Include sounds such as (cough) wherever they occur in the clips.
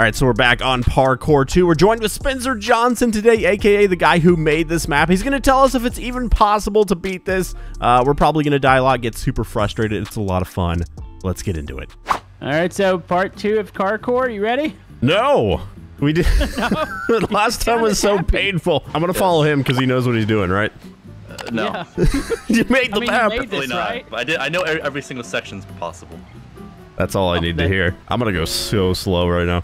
All right, so we're back on Parkour 2. We're joined with Spencer Johnson today, aka the guy who made this map. He's going to tell us if it's even possible to beat this. Uh, we're probably going to die a lot, get super frustrated. It's a lot of fun. Let's get into it. All right, so part two of Parkour. You ready? No! We did. (laughs) (laughs) the last time was so happy. painful. I'm going to follow him because he knows what he's doing, right? No, Yeah. (laughs) you made the I mean, you map. made this, not. right? I did. I know every single section's possible. That's all I need to hear. I'm going to go so slow right now.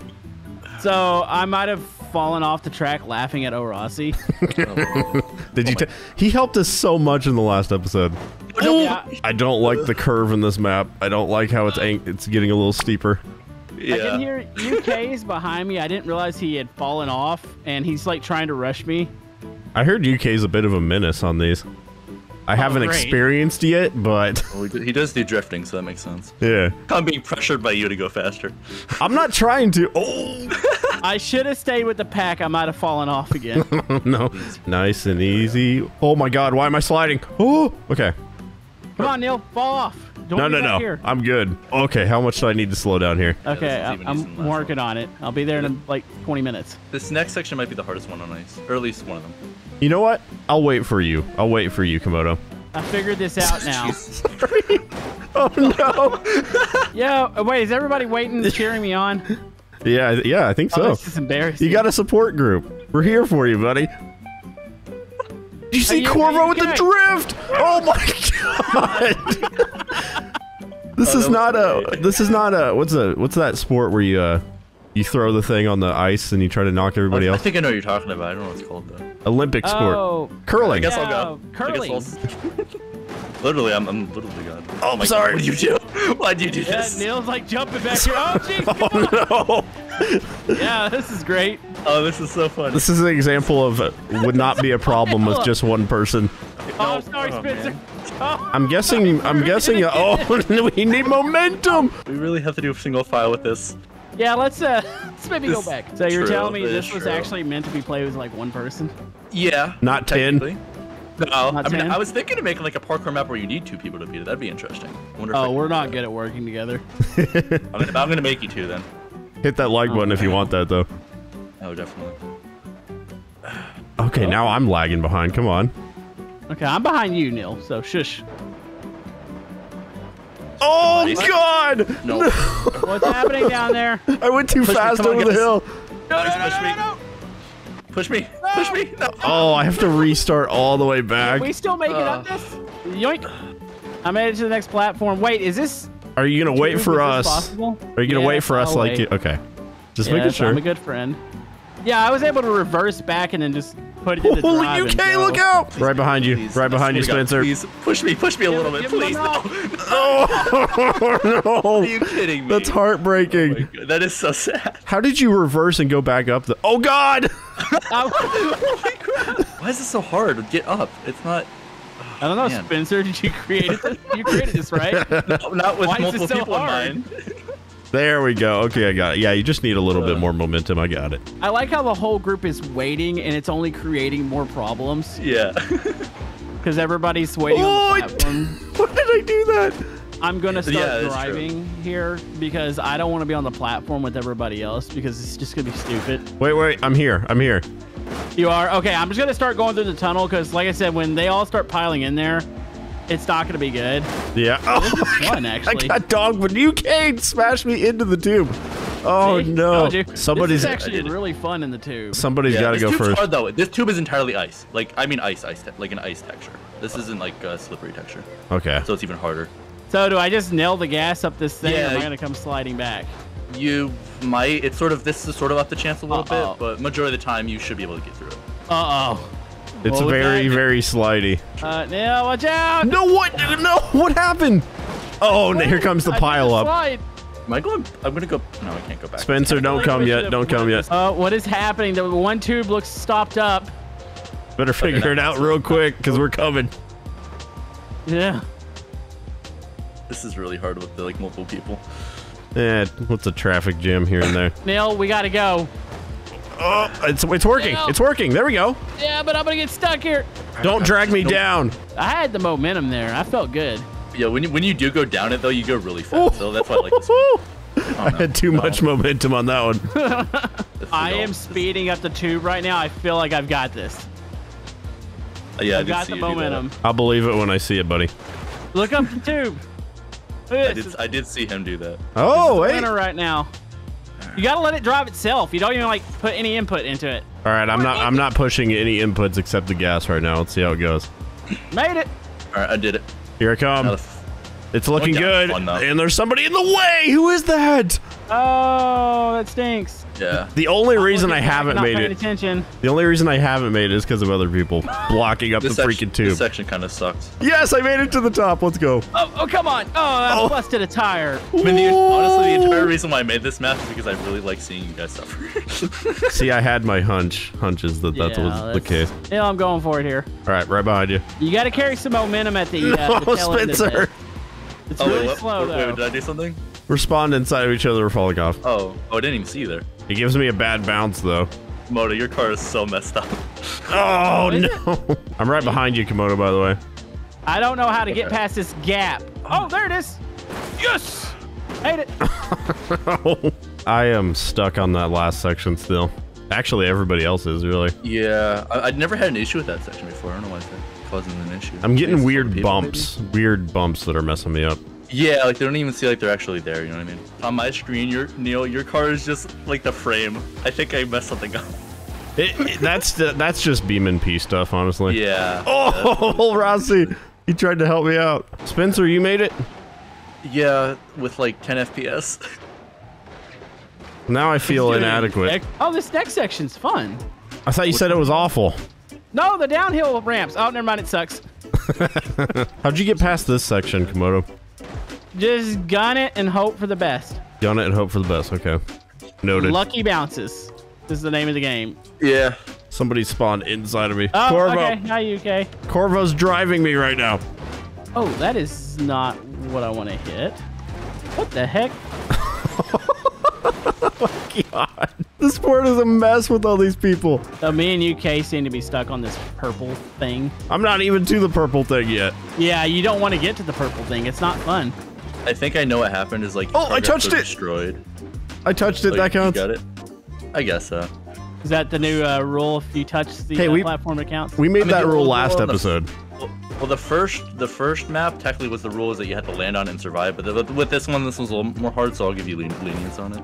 So I might have fallen off the track laughing at Orasi. (laughs) Did oh you? ta- he helped us so much in the last episode. Oh, yeah. I don't like the curve in this map. I don't like how it's ang- it's getting a little steeper. Yeah. I can hear UK's behind me. I didn't realize he had fallen off, and he's like trying to rush me. I heard UK's a bit of a menace on these. I oh, haven't great. experienced yet, but (laughs) Well, he he does do drifting, so that makes sense. yeah, (laughs) I'm being pressured by you to go faster. (laughs) I'm not trying to. Oh I should have stayed with the pack. I might have fallen off again. no, nice and easy. Oh my God, why am I sliding? Oh, (gasps) okay. Come on, Neil, fall off. Don't No, be no, back no. Here. I'm good. Okay, how much do I need to slow down here? Okay, this is I'm, I'm working on it. I'll be there in like 20 minutes. This next section might be the hardest one on ice, or at least one of them. You know what? I'll wait for you. I'll wait for you, Komodo. I figured this out (laughs) now. Oh no. (laughs) Oh, Yo, uh, wait, is everybody waiting, cheering me on? (laughs) yeah, yeah, I think Oh, so. this is embarrassing. You got a support group. We're here for you, buddy. Did you see you- Corvo you with the drift? Oh my god! (laughs) this is not was a. great. This is not a. What's a? What's that sport where you uh, you throw the thing on the ice and you try to knock everybody I else? I think I know what you're talking about. I don't know what it's called though. Olympic sport. Oh, Curling. I guess I'll Oh, go. curling. I guess I'll... (laughs) literally, I'm, I'm literally God. Oh, my sorry. God, What did you do? (laughs) Why'd you do yeah, this? Neil's like jumping back here. (laughs) Oh, jeez. Oh no! Yeah, this is great. Oh, this is so funny. This is an example of uh, would not be a problem with just one person. Oh, I'm sorry, Oh, Spencer. Oh, (laughs) I'm guessing. I'm guessing. Oh, we need momentum. We really have to do a single file with this. yeah, let's uh, let's maybe go back. So you're true, telling me that this is was true. actually meant to be played with like one person? Yeah. Not 10? Technically. No, Not I mean, 10? I was thinking of making like a parkour map where you need two people to beat it. That'd be interesting. I wonder if oh, I Oh, can we're not good at working together. (laughs) I'm gonna, I'm gonna make you two then. Hit that like button if you want that, though. Oh, definitely. Okay, now I'm lagging behind. Come on. Okay, I'm behind you, Neil. So shush. Oh God! No. (laughs) What's happening down there? I went too Push fast come on, over the hill. No, Push, push me. Push me. Push me. No. Oh, I have to restart all the way back. We still making it up Uh. this? Yoink. I made it to the next platform. Wait, is this? Are you gonna wait for us? Possible? Are you gonna Yes, wait for us I'll like wait. you? Okay, just making sure. I'm a good friend. Yeah, I was able to reverse back and then just put it in the Holy drive and UK, go. look out! Right behind you. Please, Right behind you, swear God, Spencer. Please push me. Push me a little bit, give him please. (laughs) Oh, (laughs) no. knock. Oh Are you kidding me? That's Oh heartbreaking. God, That is so sad. How did you reverse and go back up the? Oh God! (laughs) Why is this so hard? Get up. It's not. I don't know, Man. Spencer. Did you create this? You created this, right? no, Not with Why is multiple so people hard? in mind. There we go. Okay, I got it. Yeah, you just need a little bit more momentum. I got it. I like how the whole group is waiting and it's only creating more problems Yeah. (laughs) because everybody's waiting Oh, on the oh, platform. (laughs) Why did I do that? I'm gonna start Yeah, that's true. driving here because I don't want to be on the platform with everybody else because it's just gonna be stupid. Wait, wait. I'm here. I'm here. You are okay. I'm just gonna start going through the tunnel because, like I said, when they all start piling in there, it's not gonna be good. Yeah. Oh, This is fun, actually. I actually. got dog, but you can't smash me into the tube. Oh See? no! Somebody's This is actually did really fun in the tube. somebody's yeah got to this go tube's first. hard though. This tube is entirely ice. Like I mean ice, ice, like an ice texture. This isn't like a slippery texture, Okay. so it's even harder. So do I just nail the gas up this thing? or am I gonna come sliding back? You might. It's sort of this is sort of up the chance a little Uh-oh. bit, but majority of the time you should be able to get through it. Uh oh. It's What was very, that? very slidey. Uh, Neil, watch out! No, what? No, what happened? Oh, no, here comes the I pile up. slide. Am I going? I'm gonna go. No, I can't go back. Spencer, don't come yet. Don't come yet. Uh, what is happening? The one tube looks stopped up. Better figure it out real quick because we're coming. Yeah. This is really hard with the, like multiple people. Yeah, what's a traffic jam here and there? Neil, we gotta go. Oh, it's it's working. Help. It's working. There we go. Yeah, but I'm gonna get stuck here. Don't drag me down. I had the momentum there. I felt good. Yeah, when you when you do go down it though, you go really fast. So that's why I like this. Ooh. (laughs) I had too no. much momentum on that one. (laughs) I am speeding up the tube right now. I feel like I've got this. Uh, Yeah, I I've did got see the you momentum. I'll believe it when I see it, buddy. Look up the tube. I did. I did see him do that. Oh, It's wait. winner right now. You gotta let it drive itself. You don't even like put any input into it. All right, I'm not. I'm not pushing any inputs except the gas right now. Let's see how it goes. Made it. All right, I did it. Here I come. Now the f- It's looking good. fun, and there's somebody in the way. Who is that? Oh, that stinks. Yeah. The only reason I haven't made it. Attention. The only reason I haven't made it is because of other people blocking up the This section, freaking tube. This section kind of sucked. Yes, I made it to the top. Let's go. Oh, oh come on. Oh, I Oh. busted a tire. I mean, the, honestly, the entire reason why I made this map is because I really like seeing you guys suffer. (laughs) See, I had my hunch, hunches that that Yeah, was the case. Yeah, I'm going for it here. All right, right behind you. You got to carry some momentum at the, uh, No, (laughs) the tail end of Spencer. It's oh, really wait, slow wait, though. wait, did I do something? Respond inside of each other. We're falling off. Oh, oh, I didn't even see you there. It gives me a bad bounce though. Moto, your car is so messed up. Oh is no! (laughs) I'm right behind you, Komodo. By the way. I don't know how to get past this gap. Oh, there it is. Yes. Made it. (laughs) I am stuck on that last section still. Actually, everybody else is really. yeah, I, I'd never had an issue with that section before. I don't know why it's causing an issue. I'm getting weird other people, bumps, weird bumps that are messing me up. Maybe? Yeah, like they don't even see like they're actually there. You know what I mean? On my screen, your Neil, your car is just like the frame. I think I messed something up. (laughs) It, it- that's that's just BeamMP stuff, honestly. Yeah. (laughs) Oh, (laughs) Rossi, he tried to help me out. Spencer, you made it. Yeah, with like 10 FPS. Now I feel inadequate. Oh, this next section's fun. I thought you said it was awful. No, the downhill ramps. Oh, never mind. It sucks. How'd you get past this section, Komodo? Just gun it and hope for the best. Gun it and hope for the best. Okay. Noted. Lucky bounces. This is the name of the game. Yeah. Somebody spawned inside of me. Oh, Corvo. okay. Now you okay? Corvo's driving me right now. Oh, that is not what I want to hit. What the heck? (laughs) oh God. This sport is a mess with all these people. So me and UK seem to be stuck on this purple thing. I'm not even to the purple thing yet. Yeah, you don't want to get to the purple thing. It's not fun. I think I know what happened is like. Oh, I touched it. Destroyed. I touched it. Oh, that you- you counts. got it. I guess so. Is that the new uh, rule? If you touch the Hey, uh, we- platform, it counts. We made I mean, that the rule rule last on the- episode. Well, well, the first the first map technically was the rule is that you had to land on it and survive, but the, with this one, this one's a little more hard, so I'll give you lenience on it.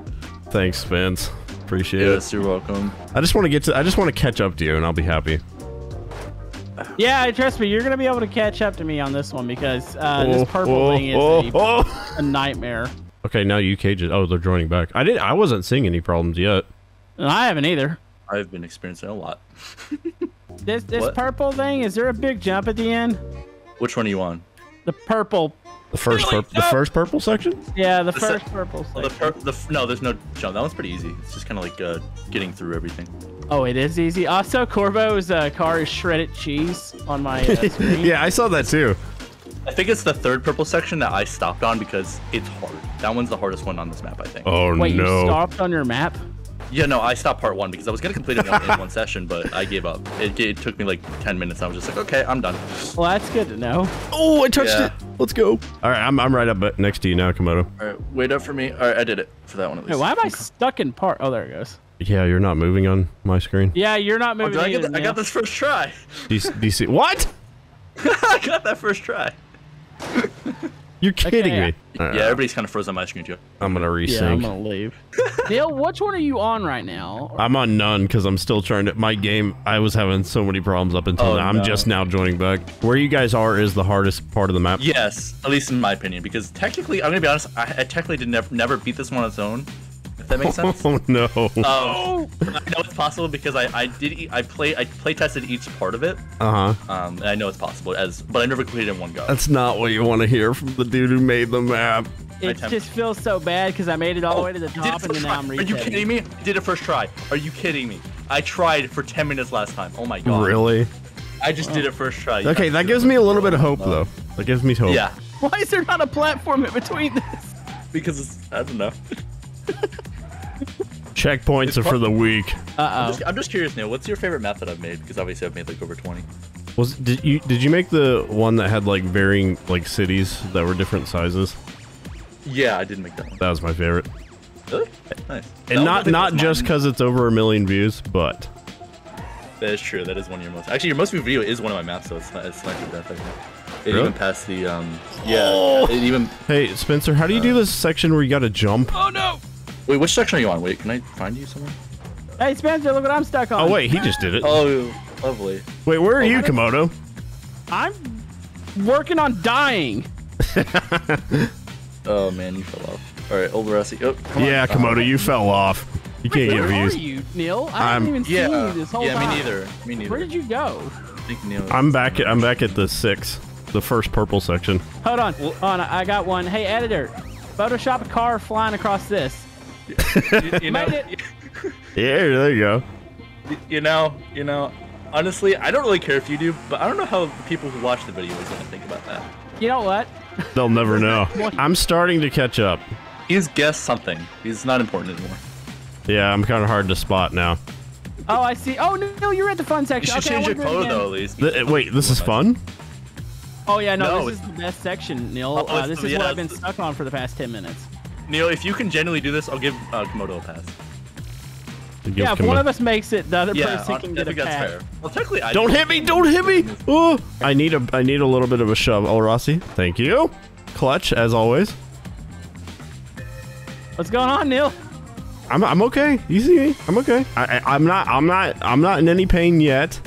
Thanks, Spence. Appreciate it. Yes, you're welcome. I just want to get to. I just want to catch up to you, and I'll be happy. Yeah, trust me, you're gonna be able to catch up to me on this one because uh, Oh, this purple oh, thing is oh, a, oh. (laughs) a nightmare. Okay, now UK just. Oh, they're joining back. I did. I wasn't seeing any problems yet. And I haven't either. I've been experiencing a lot. (laughs) This this What? purple thing is there a big jump at the end? Which one are you on? The purple. The first, Really? purp- the first purple section. Yeah, the The se- first purple. Well, the, section. the no, there's no jump. That one's pretty easy. It's just kind of like uh, getting through everything. Oh, it is easy. Also, Corvo's uh, car is shredded cheese on my uh, (laughs) screen. yeah, I saw that too. I think it's the third purple section that I stopped on because it's hard. That one's the hardest one on this map, I think. Oh Wait, you stopped on your map? Yeah, no, I stopped part one because I was gonna complete it in one, (laughs) session, but I gave up. It, it took me like 10 minutes. I was just like, okay, I'm done. Well, that's good to know. Oh, I touched Yeah. it. Let's go. All right, I'm, I'm right up next to you now, Komodo. All right, wait up for me. All right, I did it for that one at Wait, least. why am I stuck in part? Oh, there it goes. Yeah, you're not moving on my screen. Yeah, you're not Oh, moving did I, get either. th- I got this first try. Do you, do you see? What? (laughs) (laughs) I got that first try. You're kidding Okay, me. All right, Yeah, everybody's kind of frozen on my screen too. I'm gonna resync. Yeah, I'm I'm, gonna leave. Neil, which one are you on right now? I'm on none because I'm still trying to. My game, I was having so many problems up until Oh, now. I'm no. just now joining back. Where you guys are is the hardest part of the map. Yes, at least in my opinion, because technically, I'm gonna be honest, I, I technically did never never beat this one on its own. If that makes sense. (laughs) Oh no. Um, I know it's possible because I, I did I play I play tested each part of it. Uh huh. Um, and I know it's possible as but I never completed it in one go. That's not what you want to hear from the dude who made the map. It just feels so bad because I made it all the way to the top and first then now. I'm Are resetting. you kidding me? I did it first try. Are you kidding me? I tried for 10 minutes last time. Oh my god. Really? I just did it first try. Okay, that gives me a little bit of hope though. That gives me hope. Yeah, Why is there not a platform in between this? because it's, I don't know. (laughs) Checkpoints are for the weak. Uh Just- I'm just curious, Neil. What's your favorite map that I've made? Because obviously I've made like over 20. Was did you did you make the one that had like varying like cities that were different sizes? Yeah, I did make that one. That was my favorite. Really? Nice. And one not not just because it's over a million views, but That is true. That is one of your most. Actually, your most viewed video is one of my maps, so it's not. It's not too bad. I think. It Really? even passed the um. Yeah. Oh. It even. hey, Spencer, how do you do this section where you got to jump? Oh no! Wait, which section are you on? Wait, can I find you somewhere? Hey Spencer, look what I'm stuck on. Oh wait, he just did it. Oh, lovely. Wait, where are you, Komodo? I'm working on dying. (laughs) Oh man, you fell off. All right, old Rossi. Oh, come on. Yeah, Komodo, you fell off. You can't get views. Where are you, Neil? I I'm- haven't even seen you this whole yeah, time. me neither. Me neither. Where did you go? I think Neil. I'm back. At, I'm back at the six, the first purple section. Hold on. Hold on. I got one. Hey, editor. Photoshop a car flying across this. You, you know, (laughs) Yeah, there you go. you know, you know. Honestly, I don't really care if you do, but I don't know how the people who watch the video is gonna think about that. You know what? They'll never know. (laughs) I'm starting to catch up. He's guessed something. He's not important anymore. Yeah, I'm kind of hard to spot now. Oh, I see. Oh, no, you're at the fun You section. should okay, I change your wanna do it code again. though, at least. Th- wait, this is fun. Oh, yeah, no, No, this is the best section, Neil. Oh, uh, this is yeah, what I've been stuck on for the past 10 minutes. Neil, if you can genuinely do this, I'll give uh, Komodo a pass. Yeah, if Komo- one of us makes it, the other Yeah, person I can I get a think that's pass. fair. Well, technically, I Don't hit me! Don't hit me! Oh, I need a I need a little bit of a shove. Oh, Rossi, thank you. Clutch as always. What's going on, Neil? I'm, I'm okay. You see me? I'm okay. I, I I'm not I'm not I'm not in any pain yet.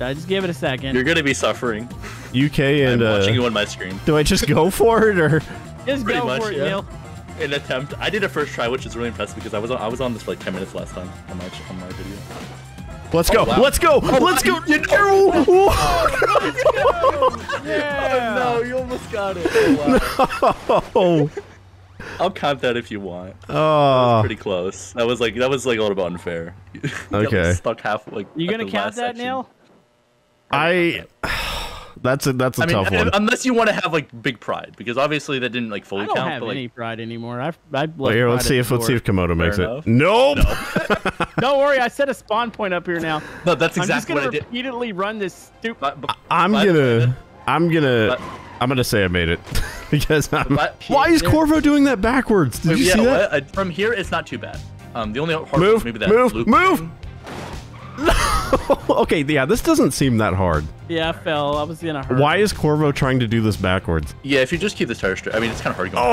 I just give it a second. You're gonna be suffering. UK and I'm watching uh, you on my screen. do I just go (laughs) for it or? Just pretty go much, for it, yeah. Neil. An attempt. I did a first try, which is really impressive because I was on, I was on this for like 10 minutes last time on my on my video. Let's go! Oh, wow. Let's go! Oh, Let's go! (laughs) You (laughs) oh, Yeah. no, you almost got it. Oh, wow. Oh, I'll count that if you want. (laughs) oh. Pretty close. That was like that was like a little bit unfair. You got Okay. Stuck half like. You at gonna the count that, section. Neil? I. That's a that's a I mean, tough one. unless you want to have like big pride, because obviously that didn't like fully I don't count. have but, like, any pride anymore. I've, I've Wait, here, let's see if let's see if Komodo makes it. enough. Nope. (laughs) Don't worry, I set a spawn point up here now. No, that's exactly I'm just exactly gonna what I did. repeatedly run this stupid. But, but, I'm but- gonna I'm gonna But- I'm gonna say I made it (laughs) because I'm. But- Why is Corvo doing that backwards? Did you yeah, see that? what? Uh, from here, it's not too bad. Um, the only hard part Move, is maybe that move, loop move. thing. (laughs) (laughs) okay, yeah, this doesn't seem that hard. Yeah, I fell. I was in a hurry. Why is Corvo trying to do this backwards? Yeah, if you just keep the tire straight, I mean, it's kind of hard going.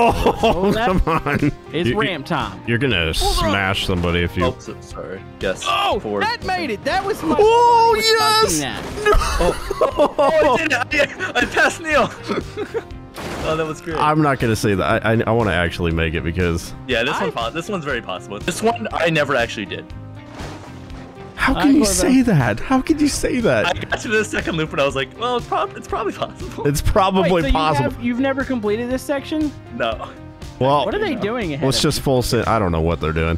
Oh, (laughs) that- come on! It's You- ramp time. You're gonna smash somebody if you. Oh, so, sorry. Yes. Oh, forward. that made it. That was my. Oh, was yes! touching that. (laughs) Oh. oh, I did it! I, I passed Neil. oh, that was great. I'm not gonna say that. I I, I want to actually make it because yeah, this I- one. This one's very possible. This one I never actually did. How I can you Corvo. say that? How can you say that? I got to the second loop and I was like, well, it's, prob- it's probably possible. It's probably Wait, so you possible. have, you've never completed this section? no. well, What are they doing ahead let's just full sit. I don't know what they're doing.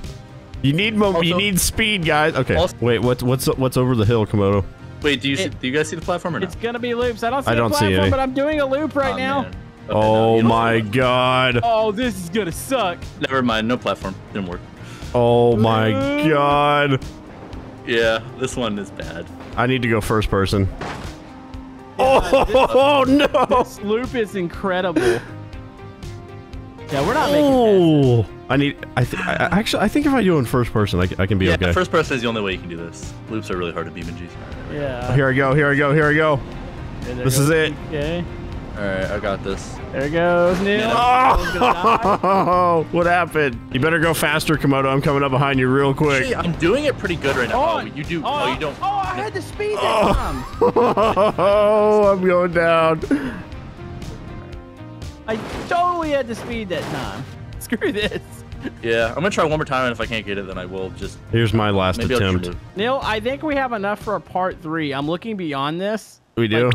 You need mo- you need speed, guys. Okay. Also- Wait, what's what's what's over the hill, Komodo? Wait, do you see, do you guys see the platform or not? It's gonna be loops. I don't see I a don't see platform, any. but I'm doing a loop right Aw, now. man. Okay, Oh you don't- my god. Oh, this is gonna suck. Never mind. No platform. Didn't work. Oh my god. Yeah, this one is bad. I need to go first person. Oh, (laughs) oh, no. This loop is incredible. Yeah, we're not making Oh. I need I, th- I I- actually I think if I do it in first person I can be yeah, okay. first person is the only way you can do this. Loops are really hard to beat in G's. Yeah. Here I go. Here I go. Here I go. Okay, This is it. Okay. All right, I got this. There goes Neil. Yeah. Neil's gonna die. Oh, (laughs) what happened? You better go faster, Komodo. I'm coming up behind you real quick. Actually, I'm doing it pretty good right now. Oh, on. Oh, you do. Oh, Oh, you don't. Oh, I had the speed that time. Oh, (laughs) I'm going down. I totally had the speed that time. (laughs) Screw this. Yeah, I'm gonna try one more time, and if I can't get it, then I will just Here's my last maybe I'll just attempt. Neil, I think we have enough for a part three. I'm looking beyond this. We do.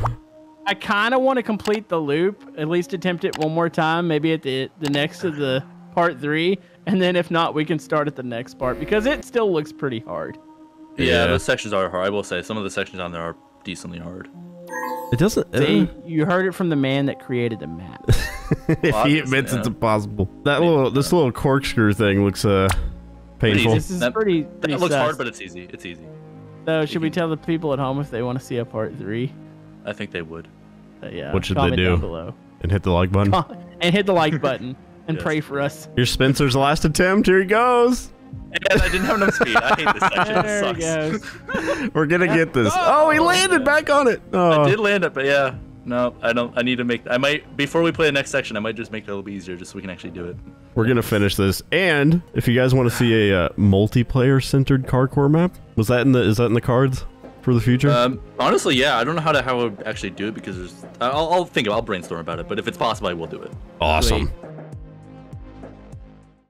I kind of want to complete the loop, at least attempt it one more time, maybe at the the next of the part three, and then if not, we can start at the next part because it still looks pretty hard. Yeah, Yeah. those sections are hard. I will say some of the sections on there are decently hard. It doesn't. See, uh, you heard it from the man that created the map. (laughs) if he obviously, admits it's impossible. That little this little corkscrew thing looks uh painful. this is That- pretty. That pretty looks sus. hard, but it's easy. It's easy. so should we tell the people at home if they want to see a part three? I think they would. Uh, yeah. What should they comment do? Down below. And hit the like button. (laughs) and hit the like (laughs) button. and Yes. pray for us. Here's Spencer's last attempt. Here he goes. And I didn't have enough speed. I hate this (laughs) section. It There he sucks. goes. We're gonna get this. Oh, he landed back on it. Oh. I did land it, but yeah. No, I don't. I need to make. I might before we play the next section. I might just make it a little bit easier, just so we can actually do it. We're gonna finish this. And if you guys want to see a uh, multiplayer-centered parkour map, was that in the is that in the cards for the future? Um, honestly, yeah. I don't know how to how I actually do it because there's. I'll, I'll think. I'll brainstorm about it. But if it's possible, I will do it. awesome. Sweet.